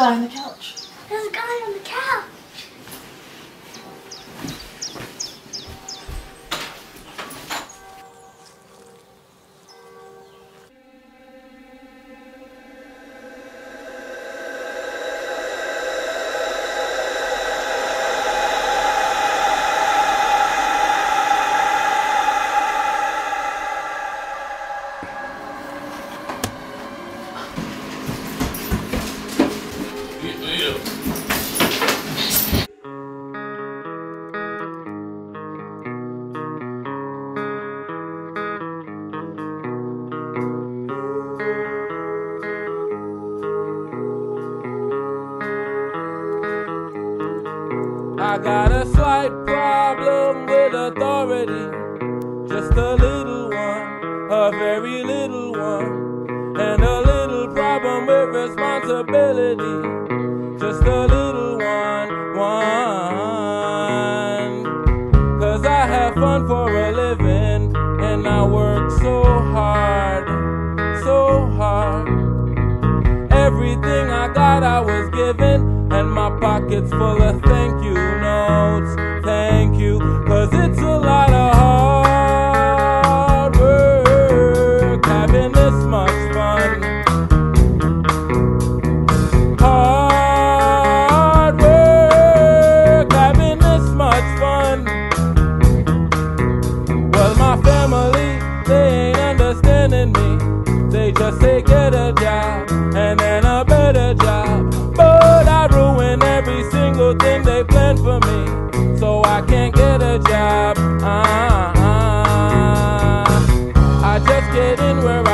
Guy on the couch. There's a guy on the couch. A little one, a very little one. And a little problem with responsibility. Just a little one, one. Cause I have fun for a living. And I work so hard, so hard. Everything I got, I was given. And my pockets full of thank you notes. Just say get a job and then a better job. But I ruin every single thing they planned for me. So I can't get a job. Uh-uh. I just get in where I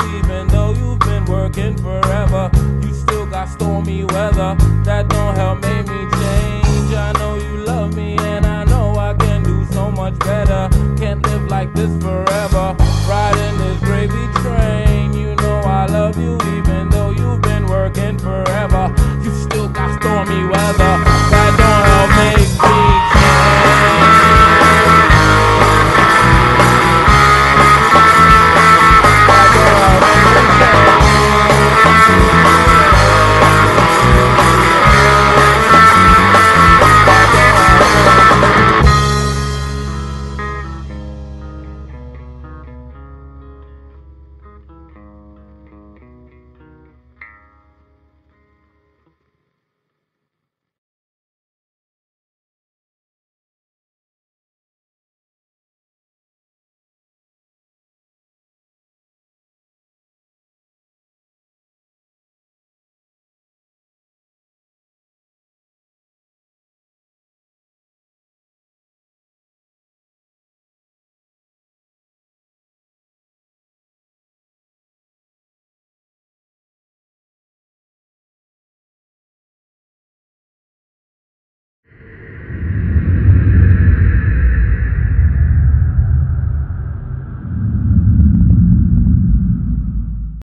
you even though you've been working forever. You still got stormy weather. That don't help make me change. I know you love me and I know I can do so much better. Can't live like this forever.